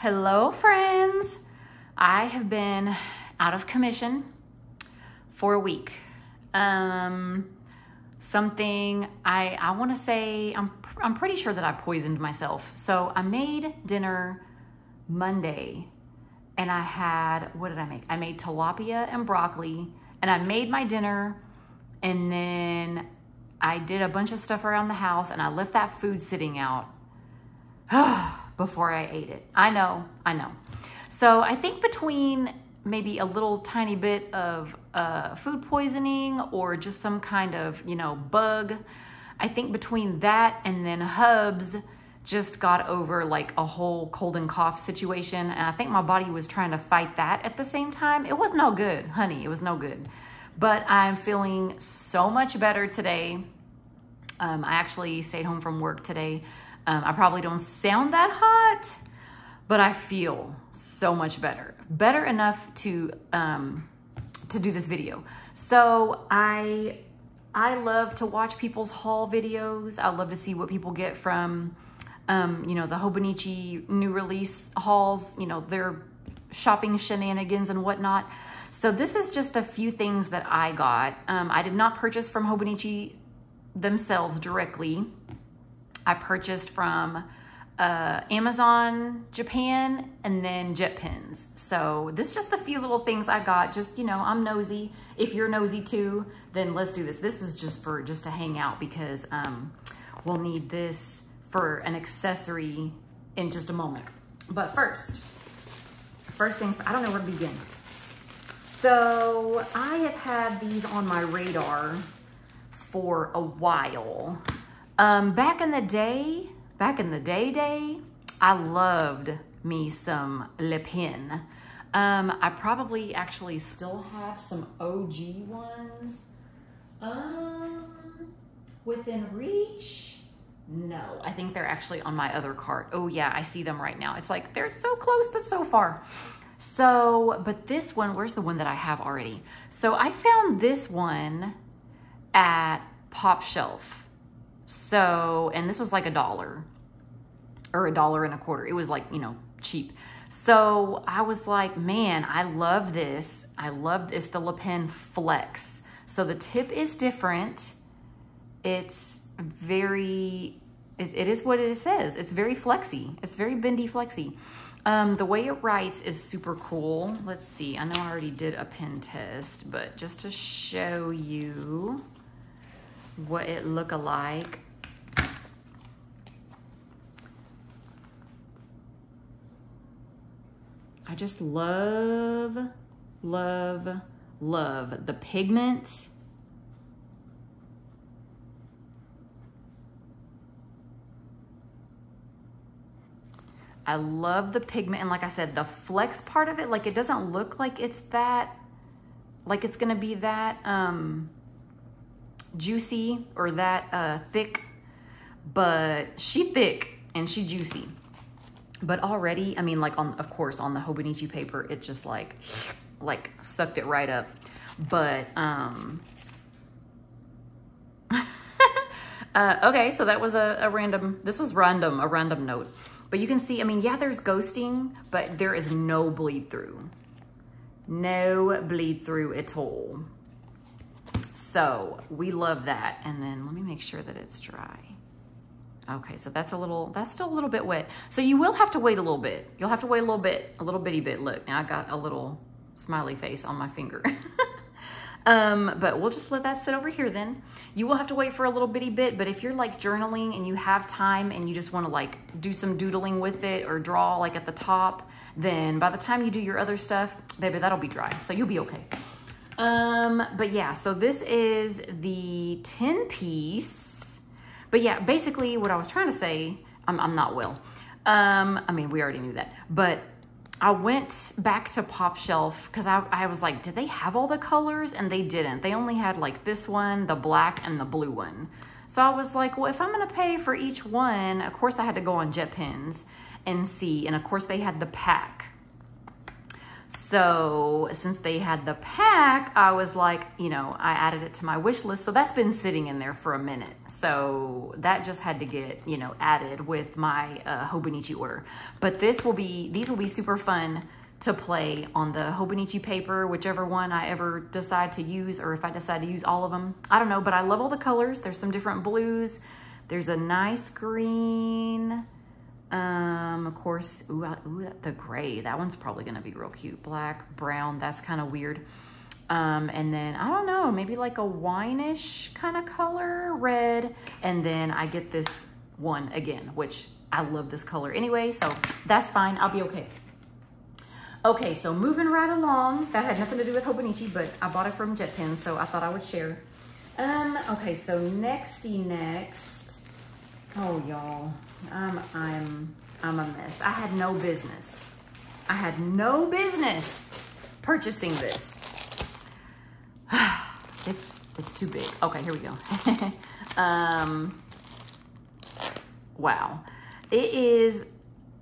Hello, friends. I have been out of commission for a week. Um, something I I want to say I'm I'm pretty sure that I poisoned myself. So I made dinner Monday, and I had what did I make? I made tilapia and broccoli, and I made my dinner, and then I did a bunch of stuff around the house, and I left that food sitting out. before I ate it. I know, I know. So I think between maybe a little tiny bit of uh, food poisoning or just some kind of, you know, bug, I think between that and then Hubs just got over like a whole cold and cough situation. And I think my body was trying to fight that at the same time. It was no good, honey. It was no good. But I'm feeling so much better today. Um, I actually stayed home from work today um, I probably don't sound that hot, but I feel so much better. Better enough to, um, to do this video. So I, I love to watch people's haul videos. I love to see what people get from, um, you know, the Hobonichi new release hauls, you know, their shopping shenanigans and whatnot. So this is just a few things that I got. Um, I did not purchase from Hobonichi themselves directly. I purchased from uh, Amazon Japan and then Jet JetPens. So this is just a few little things I got. Just, you know, I'm nosy. If you're nosy too, then let's do this. This was just for just to hang out because um, we'll need this for an accessory in just a moment. But first, first things, I don't know where to begin. So I have had these on my radar for a while. Um, back in the day, back in the day day, I loved me some Le Pen. Um, I probably actually still have some OG ones. Um, within reach? No, I think they're actually on my other cart. Oh yeah, I see them right now. It's like, they're so close, but so far. So, but this one, where's the one that I have already? So I found this one at Pop Shelf. So, and this was like a dollar or a dollar and a quarter. It was like, you know, cheap. So I was like, man, I love this. I love this, the Le Pen Flex. So the tip is different. It's very, it, it is what it says. It's very flexy. It's very bendy flexy. Um, the way it writes is super cool. Let's see, I know I already did a pen test, but just to show you, what it look like. I just love, love, love the pigment. I love the pigment. And like I said, the flex part of it, like it doesn't look like it's that, like it's gonna be that, um, juicy or that uh, thick, but she thick and she juicy. But already, I mean, like on, of course, on the Hobonichi paper, it just like, like sucked it right up. But, um, uh, okay, so that was a, a random, this was random, a random note. But you can see, I mean, yeah, there's ghosting, but there is no bleed through. No bleed through at all. So we love that. And then let me make sure that it's dry. Okay, so that's a little, that's still a little bit wet. So you will have to wait a little bit. You'll have to wait a little bit, a little bitty bit. Look, now I got a little smiley face on my finger. um, but we'll just let that sit over here then. You will have to wait for a little bitty bit, but if you're like journaling and you have time and you just wanna like do some doodling with it or draw like at the top, then by the time you do your other stuff, baby, that'll be dry. So you'll be okay. Um, but yeah, so this is the 10 piece. But yeah, basically what I was trying to say, I'm, I'm not well. Um, I mean, we already knew that, but I went back to Pop Shelf because I, I was like, did they have all the colors? And they didn't. They only had like this one, the black and the blue one. So I was like, well, if I'm to pay for each one, of course I had to go on Jet JetPens and see. And of course they had the pack. So since they had the pack, I was like, you know, I added it to my wish list. So that's been sitting in there for a minute. So that just had to get, you know, added with my uh, Hobonichi order. But this will be, these will be super fun to play on the Hobonichi paper, whichever one I ever decide to use, or if I decide to use all of them. I don't know, but I love all the colors. There's some different blues. There's a nice green. Um, of course, ooh, ooh, the gray, that one's probably gonna be real cute. Black, brown, that's kind of weird. Um, and then, I don't know, maybe like a wineish kind of color, red. And then I get this one again, which I love this color anyway, so that's fine, I'll be okay. Okay, so moving right along, that had nothing to do with Hobonichi, but I bought it from JetPens, so I thought I would share. Um, okay, so nexty next. Oh, y'all, I'm, I'm, I'm a mess. I had no business. I had no business purchasing this. it's, it's too big. Okay, here we go. um, wow. It is,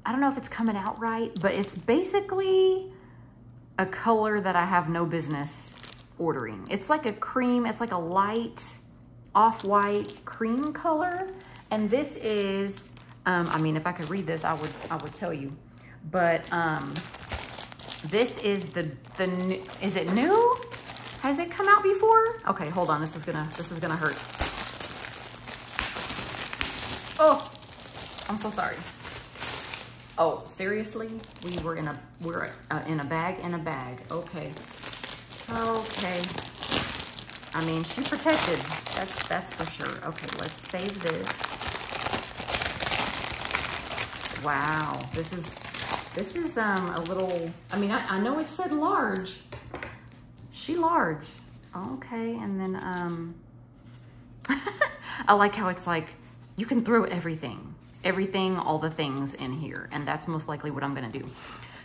I don't know if it's coming out right, but it's basically a color that I have no business ordering. It's like a cream, it's like a light off-white cream color. And this is um, I mean, if I could read this, I would I would tell you. But um, this is the the new, is it new? Has it come out before? Okay, hold on. This is gonna this is gonna hurt. Oh, I'm so sorry. Oh, seriously? We were in a we're uh, in a bag in a bag. Okay. Okay. I mean, she's protected. That's that's for sure. Okay, let's save this. Wow, this is, this is um, a little, I mean, I, I know it said large. She large. Okay, and then um, I like how it's like, you can throw everything, everything, all the things in here. And that's most likely what I'm gonna do.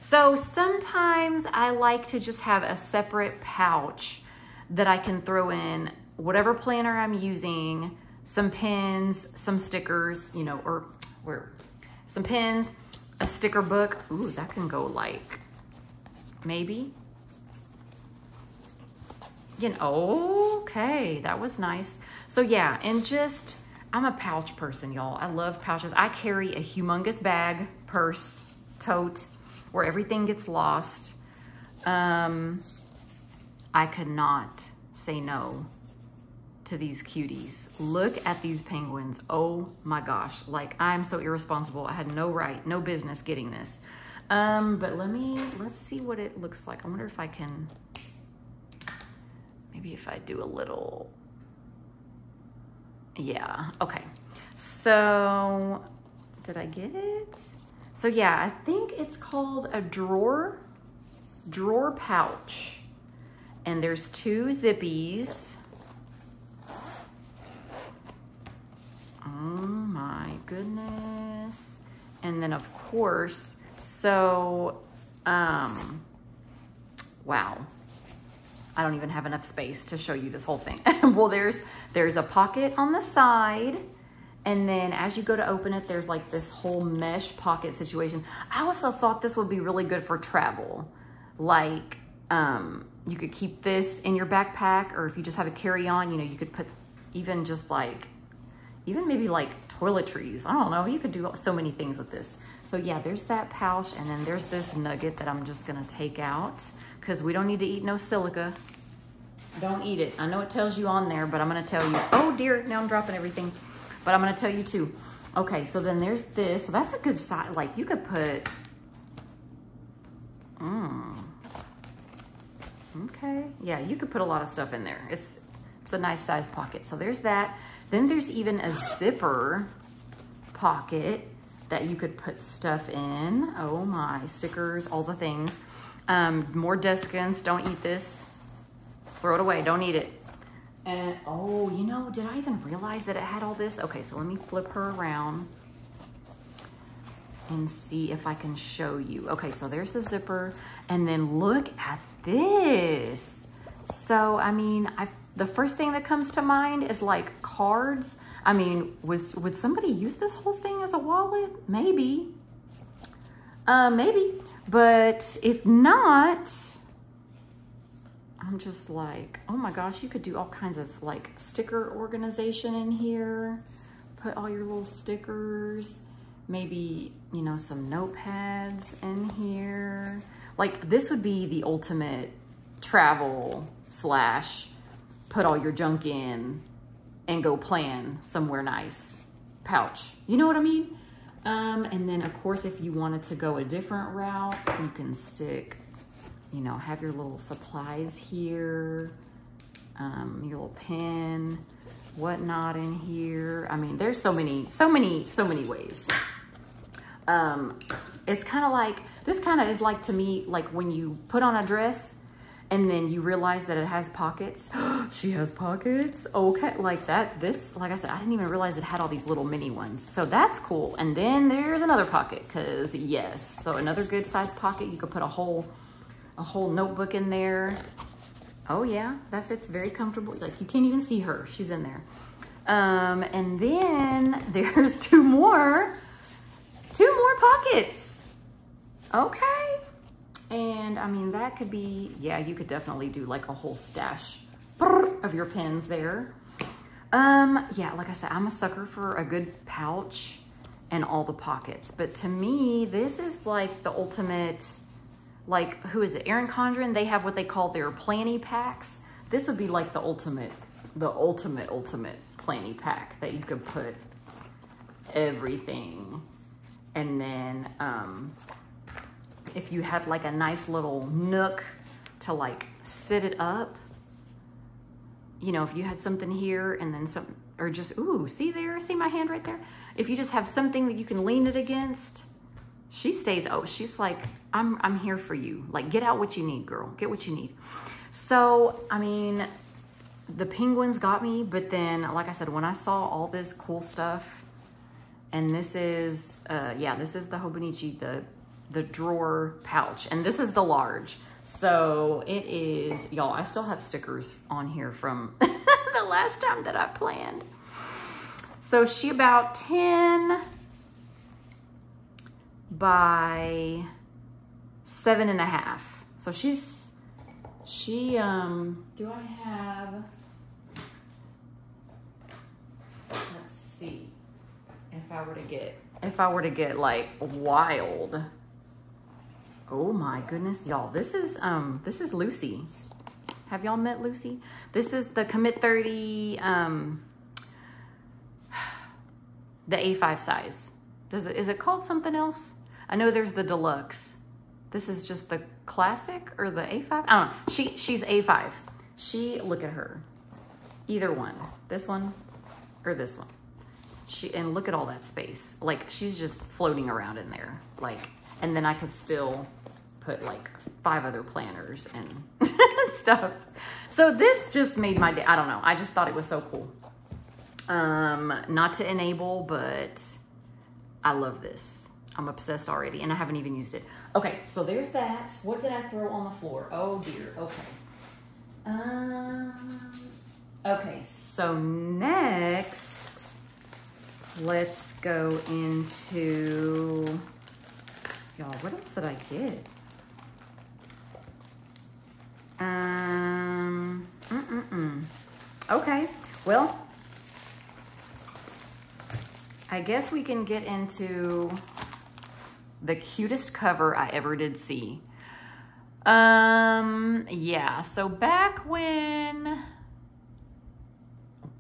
So sometimes I like to just have a separate pouch that I can throw in whatever planner I'm using, some pins, some stickers, you know, or where some pins, a sticker book. Ooh, that can go like, maybe. You know, okay, that was nice. So yeah, and just, I'm a pouch person, y'all. I love pouches. I carry a humongous bag, purse, tote, where everything gets lost. Um, I could not say no to these cuties. Look at these penguins. Oh my gosh. Like I'm so irresponsible. I had no right, no business getting this. Um, but let me, let's see what it looks like. I wonder if I can, maybe if I do a little, yeah, okay. So did I get it? So yeah, I think it's called a drawer, drawer pouch. And there's two zippies. Oh my goodness. And then of course, so, um, wow. I don't even have enough space to show you this whole thing. well, there's, there's a pocket on the side. And then as you go to open it, there's like this whole mesh pocket situation. I also thought this would be really good for travel. Like, um, you could keep this in your backpack or if you just have a carry-on, you know, you could put even just like even maybe like toiletries. I don't know. You could do so many things with this. So yeah, there's that pouch. And then there's this nugget that I'm just to take out because we don't need to eat no silica. Don't eat it. I know it tells you on there, but I'm to tell you. Oh dear, now I'm dropping everything. But I'm to tell you too. Okay, so then there's this. So that's a good size. Like you could put, mm, okay. Yeah, you could put a lot of stuff in there. It's, it's a nice size pocket. So there's that. Then there's even a zipper pocket that you could put stuff in. Oh my, stickers, all the things. Um, more desiccants, don't eat this. Throw it away, don't eat it. And, oh, you know, did I even realize that it had all this? Okay, so let me flip her around and see if I can show you. Okay, so there's the zipper. And then look at this. So, I mean, I the first thing that comes to mind is like cards. I mean, was would somebody use this whole thing as a wallet? Maybe. Uh, maybe. But if not, I'm just like, oh my gosh, you could do all kinds of like sticker organization in here. Put all your little stickers, maybe, you know, some notepads in here. Like this would be the ultimate travel slash put all your junk in and go plan somewhere nice pouch. You know what I mean? Um, and then of course, if you wanted to go a different route, you can stick, you know, have your little supplies here, um, your little pen, whatnot in here. I mean, there's so many, so many, so many ways. Um, it's kind of like, this kind of is like to me, like when you put on a dress and then you realize that it has pockets. she has pockets. Okay, like that, this, like I said, I didn't even realize it had all these little mini ones. So that's cool. And then there's another pocket, cause yes. So another good size pocket, you could put a whole, a whole notebook in there. Oh yeah, that fits very comfortable. Like you can't even see her, she's in there. Um, and then there's two more, two more pockets. Okay. And I mean, that could be, yeah, you could definitely do like a whole stash of your pens there. Um, yeah, like I said, I'm a sucker for a good pouch and all the pockets. But to me, this is like the ultimate, like, who is it? Erin Condren, they have what they call their planny packs. This would be like the ultimate, the ultimate, ultimate planny pack that you could put everything. And then, um, if you had like a nice little nook to like sit it up, you know, if you had something here and then some, or just, ooh, see there, see my hand right there? If you just have something that you can lean it against, she stays, oh, she's like, I'm, I'm here for you. Like, get out what you need, girl. Get what you need. So, I mean, the penguins got me, but then, like I said, when I saw all this cool stuff, and this is, uh, yeah, this is the Hobonichi, the the drawer pouch. And this is the large. So it is, y'all, I still have stickers on here from the last time that I planned. So she about 10 by seven and a half. So she's, she, um, do I have, let's see, if I were to get, if I were to get like wild, Oh my goodness, y'all. This is um this is Lucy. Have y'all met Lucy? This is the Commit 30 um the A5 size. Does it is it called something else? I know there's the deluxe. This is just the classic or the A5? I don't know. She she's A5. She look at her. Either one. This one or this one. She and look at all that space. Like she's just floating around in there. Like and then I could still put like five other planners and stuff. So this just made my day. I don't know. I just thought it was so cool. Um, not to enable, but I love this. I'm obsessed already and I haven't even used it. Okay, so there's that. What did I throw on the floor? Oh dear, okay. Um, okay, so next, let's go into, y'all, what else did I get? Um, mm -mm -mm. Okay, well, I guess we can get into the cutest cover I ever did see. Um, yeah, so back when,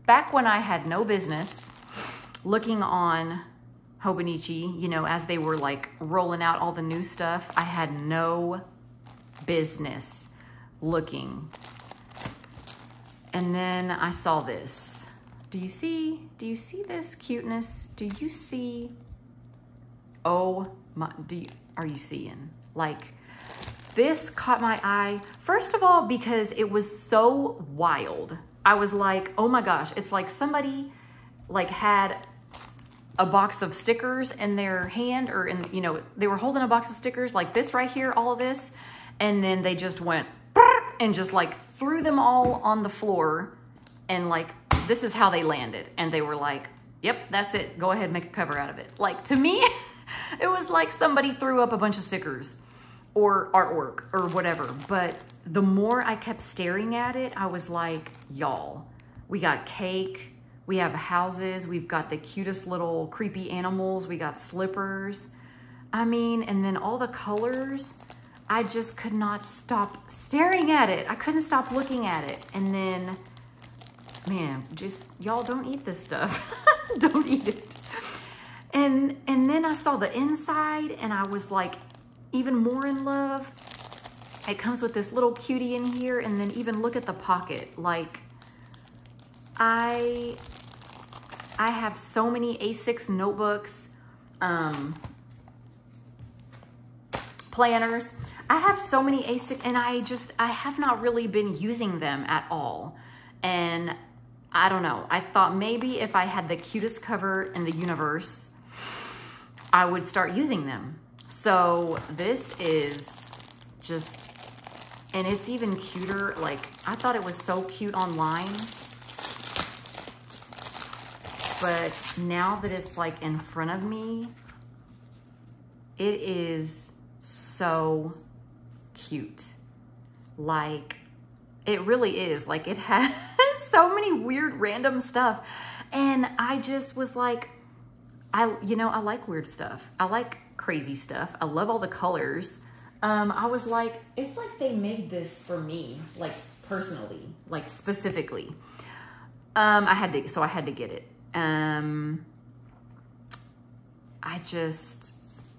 back when I had no business looking on Hobonichi, you know, as they were like rolling out all the new stuff, I had no business looking. And then I saw this. Do you see, do you see this cuteness? Do you see, oh my, do you, are you seeing? Like, this caught my eye, first of all, because it was so wild. I was like, oh my gosh, it's like somebody like had a box of stickers in their hand or in, you know, they were holding a box of stickers like this right here, all of this. And then they just went and just like threw them all on the floor and like this is how they landed and they were like yep that's it go ahead make a cover out of it like to me it was like somebody threw up a bunch of stickers or artwork or whatever. But the more I kept staring at it, I was like, y'all, we got cake, we have houses, we've got the cutest little creepy animals, we got slippers. I mean, and then all the colors, I just could not stop staring at it. I couldn't stop looking at it. And then, man, just, y'all don't eat this stuff. don't eat it. And, and then I saw the inside and I was like even more in love. It comes with this little cutie in here and then even look at the pocket. Like I, I have so many A6 notebooks, um, planners. I have so many A6 and I just, I have not really been using them at all. And I don't know. I thought maybe if I had the cutest cover in the universe, I would start using them. So this is just, and it's even cuter. Like I thought it was so cute online. But now that it's like in front of me, it is so cute. Like, it really is. Like, it has so many weird random stuff. And I just was like, I, you know, I like weird stuff. I like crazy stuff. I love all the colors. Um, I was like, it's like they made this for me, like personally, like specifically. Um, I had to, so I had to get it. Um, I just,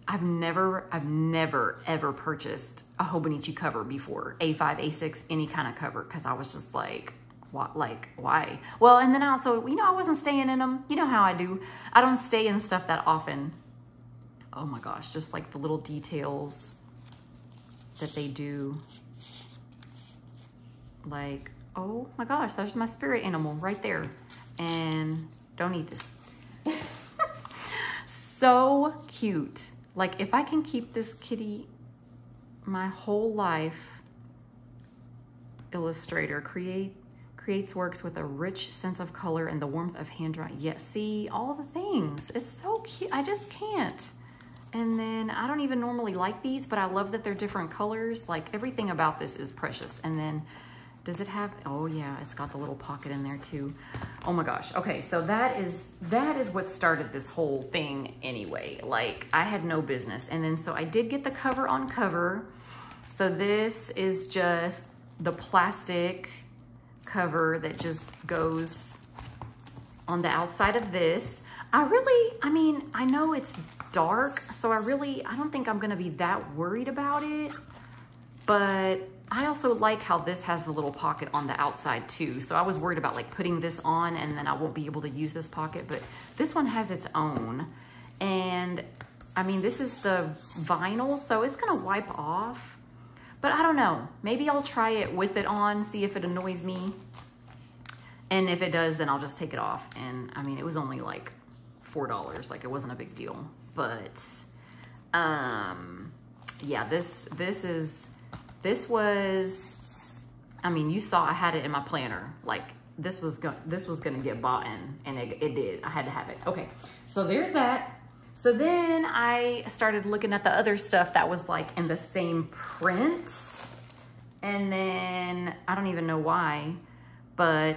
I've never, I've never ever purchased a Hobonichi cover before, A5, A6, any kind of cover, because I was just like, what, like, why? Well, and then I also, you know, I wasn't staying in them. You know how I do. I don't stay in stuff that often. Oh my gosh, just like the little details that they do. Like, oh my gosh, there's my spirit animal right there. And don't eat this. so cute. Like if I can keep this kitty my whole life, illustrator create creates works with a rich sense of color and the warmth of hand drawing. Yes, see all the things. It's so cute. I just can't. And then I don't even normally like these, but I love that they're different colors. Like everything about this is precious. And then does it have, oh yeah, it's got the little pocket in there too. Oh my gosh. Okay, so that is, that is what started this whole thing anyway. Like I had no business. And then so I did get the cover on cover. So this is just the plastic cover that just goes on the outside of this. I really, I mean, I know it's dark, so I really, I don't think I'm gonna be that worried about it, but I also like how this has the little pocket on the outside too. So I was worried about like putting this on and then I won't be able to use this pocket, but this one has its own. And I mean, this is the vinyl, so it's gonna wipe off. But I don't know, maybe I'll try it with it on, see if it annoys me. And if it does, then I'll just take it off. And I mean, it was only like $4, like it wasn't a big deal. But um, yeah, this, this is, this was, I mean, you saw I had it in my planner. Like this was going this was gonna get bought in and it, it did. I had to have it. Okay, so there's that. So then I started looking at the other stuff that was like in the same print. And then I don't even know why, but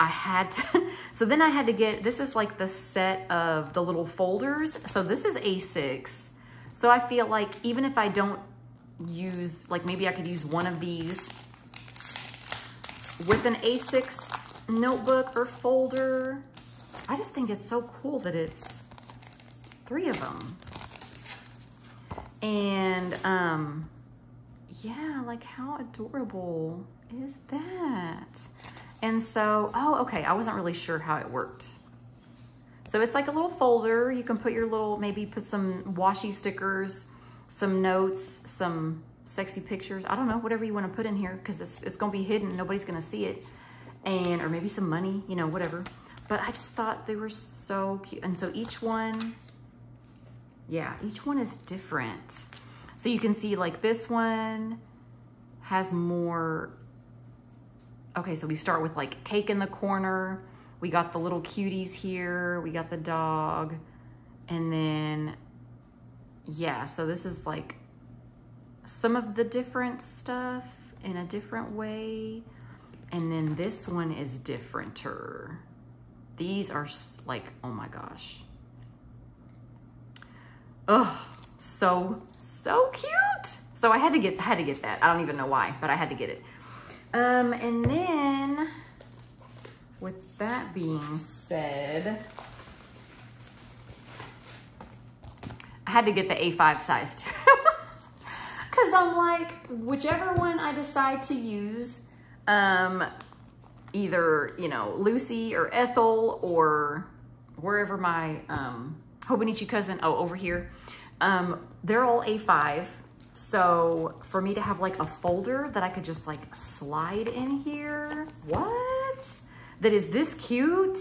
I had to, so then I had to get, this is like the set of the little folders. So this is A6. So I feel like even if I don't use, like maybe I could use one of these with an A6 notebook or folder. I just think it's so cool that it's three of them. And um, yeah, like how adorable is that? And so, oh, okay, I wasn't really sure how it worked. So it's like a little folder. You can put your little, maybe put some washi stickers, some notes, some sexy pictures. I don't know, whatever you want to put in here because it's, it's going to be hidden. Nobody's going to see it. And, or maybe some money, you know, whatever. But I just thought they were so cute. And so each one, yeah, each one is different. So you can see like this one has more, okay, so we start with like cake in the corner. We got the little cuties here. We got the dog. And then, yeah, so this is like some of the different stuff in a different way. And then this one is differenter. These are like, oh my gosh. Oh, so, so cute. So I had to get, had to get that. I don't even know why, but I had to get it. Um, and then with that being said, I had to get the A5 size too. Cause I'm like, whichever one I decide to use, um, either, you know, Lucy or Ethel or wherever my um, Hobonichi cousin, oh, over here, um, they're all A5. So for me to have like a folder that I could just like slide in here, what? That is this cute?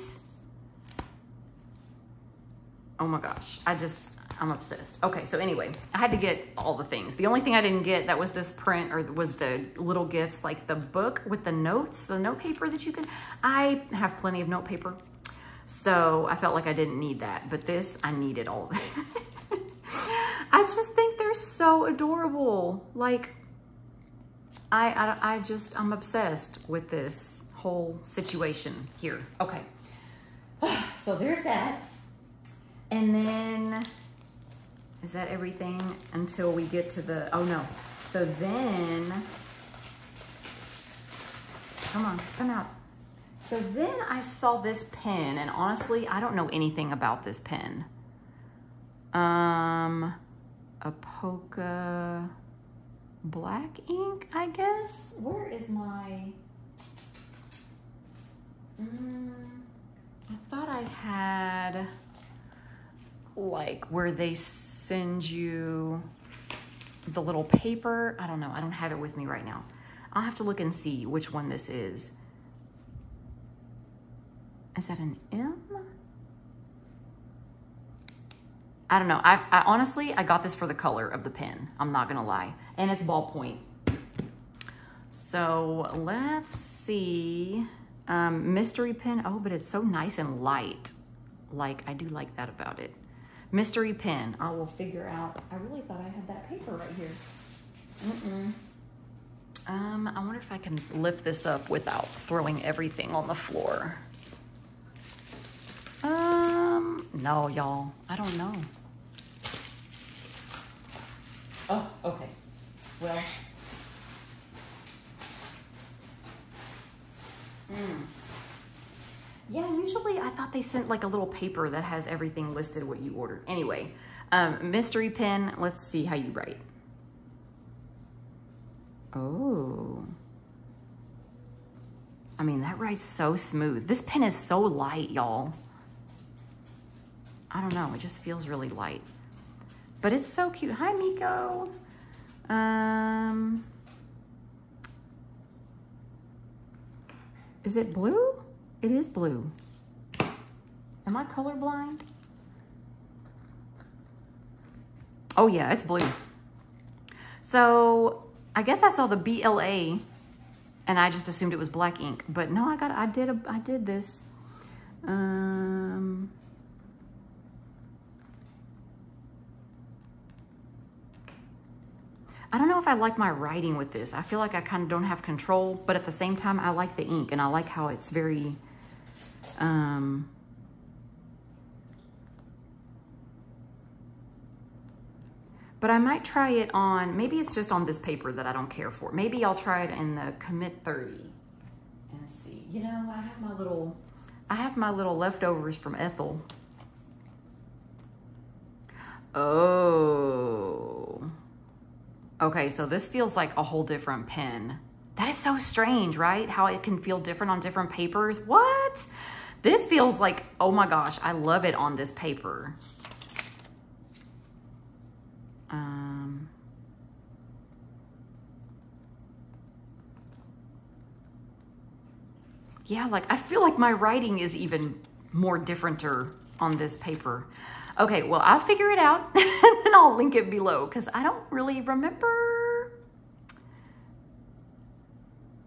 Oh my gosh, I just, I'm obsessed. Okay, so anyway, I had to get all the things. The only thing I didn't get that was this print or was the little gifts, like the book with the notes, the note paper that you can, I have plenty of note paper. So I felt like I didn't need that, but this, I needed all. I just think they're so adorable. Like, I, I, I just, I'm obsessed with this whole situation here. Okay, so there's that. And then is that everything until we get to the, oh no. So then, come on, come out. So then I saw this pen and honestly, I don't know anything about this pen. Um, Epoca black ink, I guess. Where is my, mm, I thought I had like where they send you the little paper. I don't know. I don't have it with me right now. I'll have to look and see which one this is. Is that an M? I don't know. I, I, honestly, I got this for the color of the pen. I'm not gonna lie. And it's ballpoint. So let's see. Um, mystery pen. Oh, but it's so nice and light. Like, I do like that about it. Mystery pen. I will figure out. I really thought I had that paper right here. Mm-mm. Um, I wonder if I can lift this up without throwing everything on the floor. Um, no, y'all. I don't know. Oh, okay. Well. Hmm. Yeah, usually I thought they sent like a little paper that has everything listed what you ordered. Anyway, um, mystery pen, let's see how you write. Oh. I mean, that writes so smooth. This pen is so light, y'all. I don't know, it just feels really light. But it's so cute. Hi, Miko. Um, is it blue? It is blue. Am I colorblind? Oh yeah, it's blue. So I guess I saw the BLA and I just assumed it was black ink, but no, I got, I did, a, I did this. Um, I don't know if I like my writing with this. I feel like I kind of don't have control, but at the same time, I like the ink and I like how it's very, um, but I might try it on, maybe it's just on this paper that I don't care for. Maybe I'll try it in the commit 30 and see. You know, I have my little, I have my little leftovers from Ethel. Oh. Okay, so this feels like a whole different pen. That is so strange, right? How it can feel different on different papers. What? This feels like, oh my gosh, I love it on this paper. Um, yeah, like I feel like my writing is even more differenter on this paper. Okay, well, I'll figure it out and I'll link it below because I don't really remember.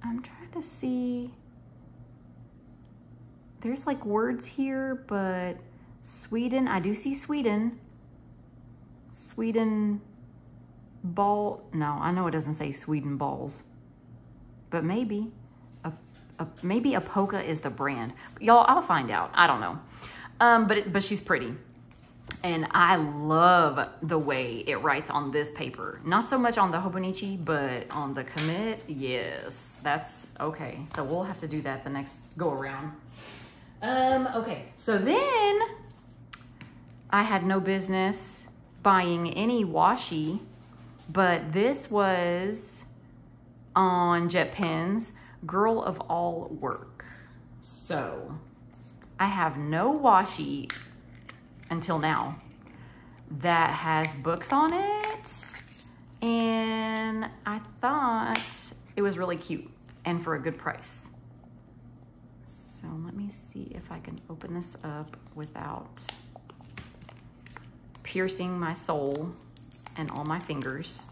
I'm trying to see. There's like words here, but Sweden, I do see Sweden. Sweden ball. No, I know it doesn't say Sweden balls, but maybe. A, a, maybe Epoca is the brand. Y'all, I'll find out. I don't know. Um, but, it, but she's pretty. And I love the way it writes on this paper. Not so much on the Hobonichi, but on the commit, yes. That's okay. So we'll have to do that the next go around. Um, okay, so then I had no business buying any washi, but this was on JetPens, Girl of All Work. So I have no washi until now that has books on it. And I thought it was really cute and for a good price. So let me see if I can open this up without piercing my soul and all my fingers.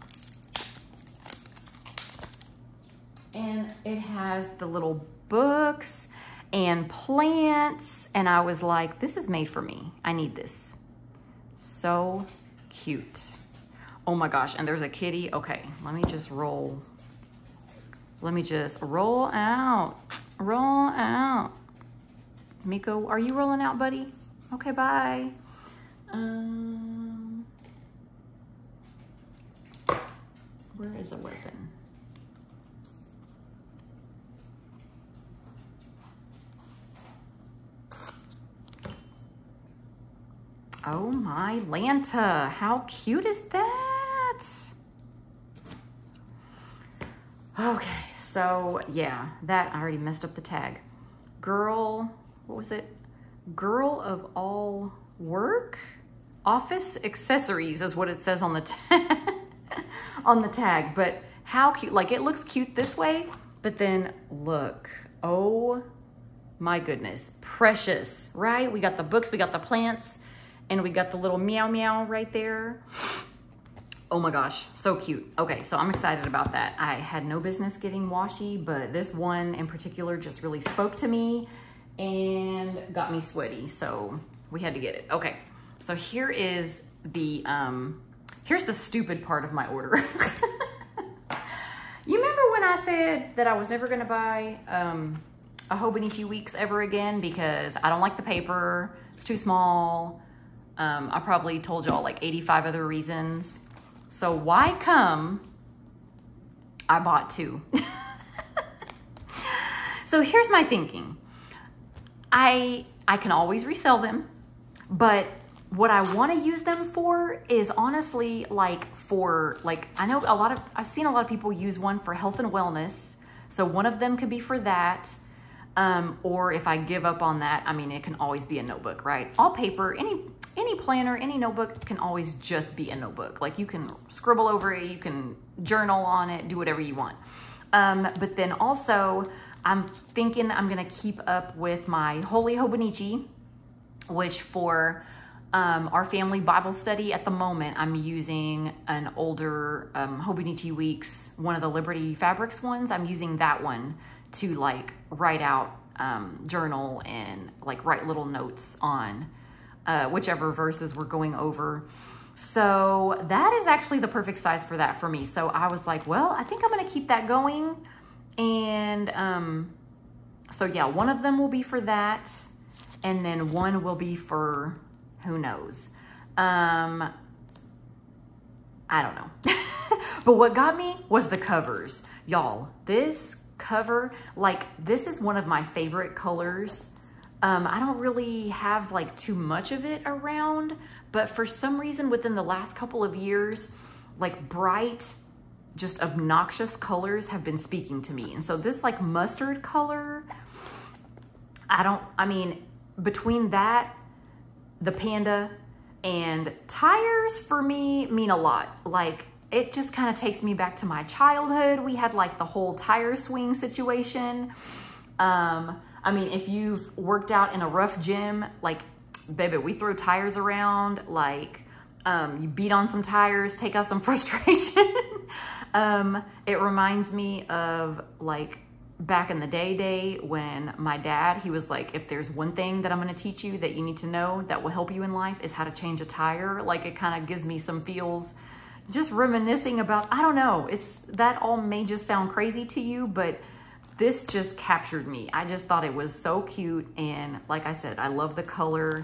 And it has the little books and plants. And I was like, this is made for me. I need this. So cute. Oh my gosh, and there's a kitty. Okay, let me just roll. Let me just roll out. Roll out. Miko, are you rolling out, buddy? Okay, bye. Um, where is the weapon? Oh my Lanta, how cute is that? Okay, so yeah, that, I already messed up the tag. Girl, what was it? Girl of all work? Office accessories is what it says on the on the tag, but how cute, like it looks cute this way, but then look, oh my goodness, precious, right? We got the books, we got the plants, and we got the little meow meow right there. Oh my gosh, so cute. Okay, so I'm excited about that. I had no business getting washi, but this one in particular just really spoke to me and got me sweaty, so we had to get it. Okay, so here is the, um, here's the stupid part of my order. you remember when I said that I was never gonna buy um, a Hobonichi Weeks ever again because I don't like the paper, it's too small, um, I probably told y'all like 85 other reasons. So why come I bought two? so here's my thinking. I, I can always resell them, but what I want to use them for is honestly like for like, I know a lot of, I've seen a lot of people use one for health and wellness. So one of them could be for that. Um, or if I give up on that, I mean, it can always be a notebook, right? All paper, any any planner, any notebook can always just be a notebook. Like you can scribble over it, you can journal on it, do whatever you want. Um, but then also, I'm thinking I'm gonna keep up with my Holy Hobonichi, which for um, our family Bible study at the moment, I'm using an older um, Hobonichi Weeks, one of the Liberty Fabrics ones. I'm using that one to like write out um, journal and like write little notes on uh, whichever verses we're going over. So that is actually the perfect size for that for me. So I was like, well, I think I'm gonna keep that going. And um, so yeah, one of them will be for that. And then one will be for who knows. Um, I don't know. but what got me was the covers. Y'all, this cover. Like this is one of my favorite colors. Um, I don't really have like too much of it around, but for some reason within the last couple of years, like bright, just obnoxious colors have been speaking to me. And so this like mustard color, I don't, I mean, between that, the panda, and tires for me mean a lot. Like it just kind of takes me back to my childhood. We had like the whole tire swing situation. Um, I mean, if you've worked out in a rough gym, like, baby, we throw tires around, like, um, you beat on some tires, take out some frustration. um, it reminds me of like back in the day day when my dad, he was like, if there's one thing that I'm gonna teach you that you need to know that will help you in life is how to change a tire. Like it kind of gives me some feels just reminiscing about, I don't know, it's that all may just sound crazy to you, but this just captured me. I just thought it was so cute. And like I said, I love the color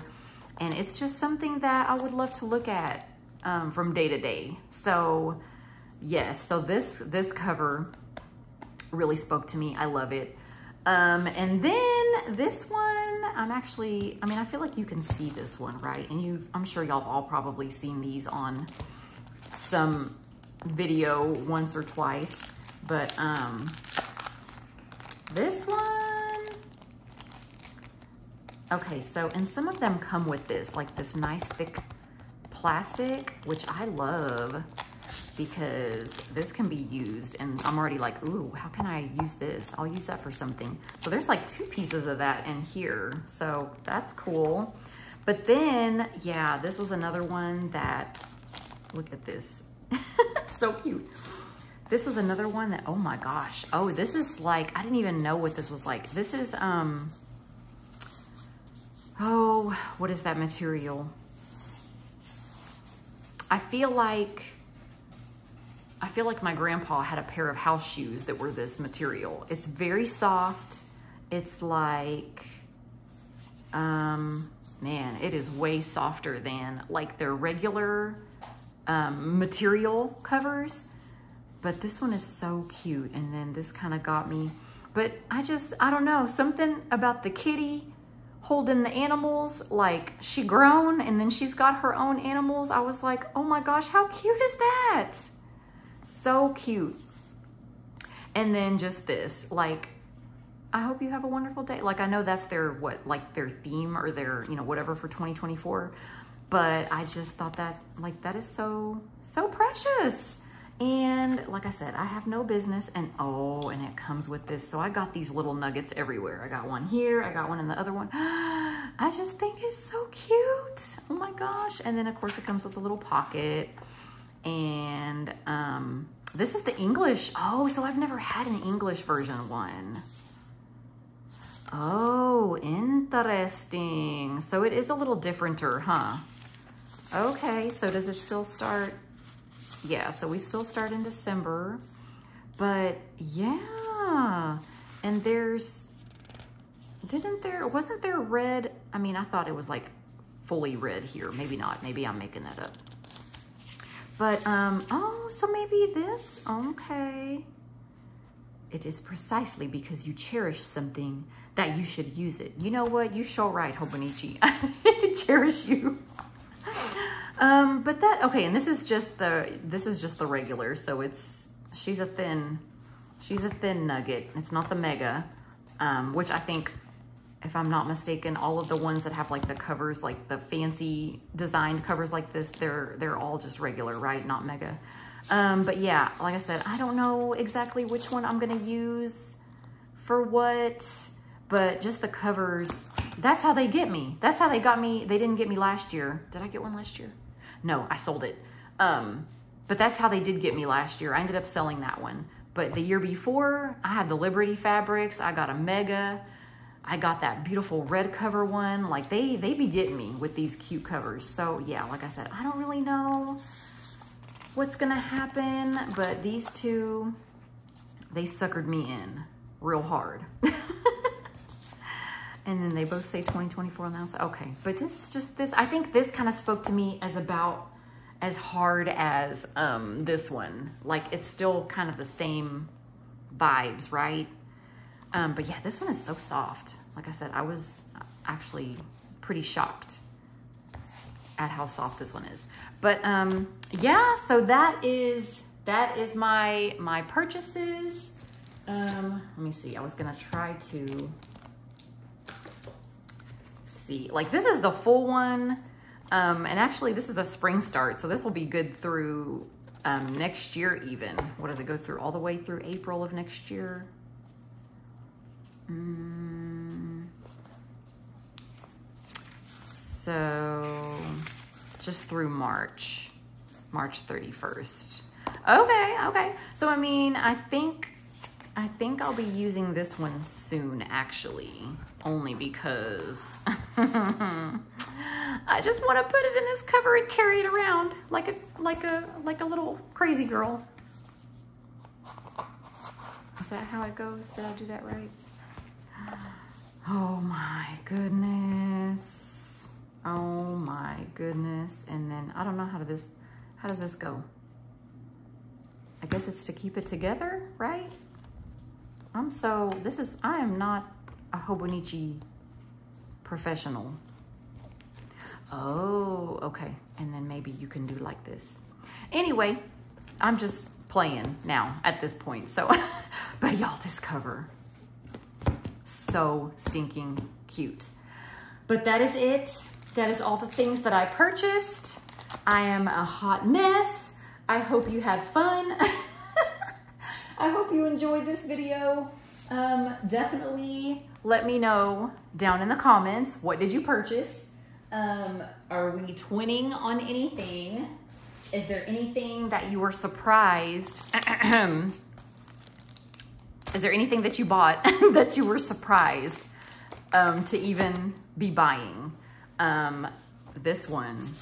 and it's just something that I would love to look at um, from day to day. So yes, so this, this cover really spoke to me. I love it. Um, and then this one, I'm actually, I mean, I feel like you can see this one, right? And you, I'm sure y'all have all probably seen these on some video once or twice, but um, this one, okay, so, and some of them come with this, like this nice thick plastic, which I love because this can be used and I'm already like, ooh, how can I use this? I'll use that for something. So there's like two pieces of that in here. So that's cool. But then, yeah, this was another one that, look at this. so cute. This was another one that, oh my gosh. Oh, this is like, I didn't even know what this was like. This is, um, oh, what is that material? I feel like, I feel like my grandpa had a pair of house shoes that were this material. It's very soft. It's like, um, man, it is way softer than like their regular um, material covers. But this one is so cute. And then this kind of got me. But I just, I don't know, something about the kitty holding the animals, like she grown and then she's got her own animals. I was like, oh my gosh, how cute is that? So cute. And then just this, like, I hope you have a wonderful day. Like, I know that's their, what, like their theme or their, you know, whatever for 2024. But I just thought that, like, that is so, so precious. And like I said, I have no business and oh, and it comes with this. So I got these little nuggets everywhere. I got one here, I got one in the other one. I just think it's so cute. Oh my gosh. And then of course it comes with a little pocket. And um, this is the English. Oh, so I've never had an English version one. Oh, interesting. So it is a little differenter, huh? Okay, so does it still start? Yeah, so we still start in December. But yeah, and there's, didn't there, wasn't there red? I mean, I thought it was like fully red here. Maybe not, maybe I'm making that up. But, um, oh, so maybe this, okay. It is precisely because you cherish something that you should use it. You know what? You show right, Hobonichi. I cherish you. Um, but that, okay, and this is just the, this is just the regular. So it's, she's a thin, she's a thin nugget. It's not the mega, um, which I think, if I'm not mistaken, all of the ones that have like the covers, like the fancy designed covers like this, they're, they're all just regular, right? Not mega. Um, but yeah, like I said, I don't know exactly which one I'm going to use for what, but just the covers, that's how they get me. That's how they got me. They didn't get me last year. Did I get one last year? No, I sold it. Um, but that's how they did get me last year. I ended up selling that one. But the year before, I had the Liberty Fabrics. I got a Mega. I got that beautiful red cover one. Like they, they be getting me with these cute covers. So yeah, like I said, I don't really know what's gonna happen, but these two, they suckered me in real hard. and then they both say 2024 on the outside. Okay, but this just this, I think this kind of spoke to me as about as hard as um, this one. Like it's still kind of the same vibes, right? Um, but yeah, this one is so soft. Like I said, I was actually pretty shocked at how soft this one is. But um, yeah, so that is that is my my purchases. Um, let me see. I was gonna try to see. Like this is the full one. Um, and actually this is a spring start. So this will be good through um, next year even. What does it go through? All the way through April of next year? Mm. So just through March, March 31st. Okay, okay. So I mean, I think I think I'll be using this one soon, actually, only because I just want to put it in this cover and carry it around like a like a like a little crazy girl. Is that how it goes? Did I do that right? Oh my goodness. Oh my goodness. And then I don't know how to this how does this go? I guess it's to keep it together, right? I'm so, this is, I am not a Hobonichi professional. Oh, okay. And then maybe you can do like this. Anyway, I'm just playing now at this point. So, but y'all, this cover, so stinking cute. But that is it. That is all the things that I purchased. I am a hot mess. I hope you had fun. I hope you enjoyed this video. Um, definitely let me know down in the comments, what did you purchase? Um, are we twinning on anything? Is there anything that you were surprised? Is there anything that you bought that you were surprised um, to even be buying? Um, this one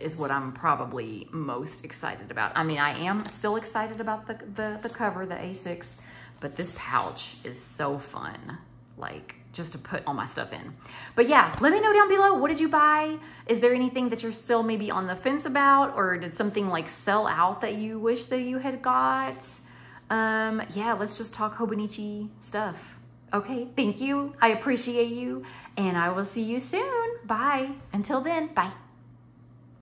is what I'm probably most excited about. I mean, I am still excited about the, the, the cover, the A6, but this pouch is so fun. Like, just to put all my stuff in. But yeah, let me know down below, what did you buy? Is there anything that you're still maybe on the fence about? Or did something like sell out that you wish that you had got? Um, yeah, let's just talk Hobonichi stuff. Okay, thank you. I appreciate you. And I will see you soon. Bye. Until then, bye.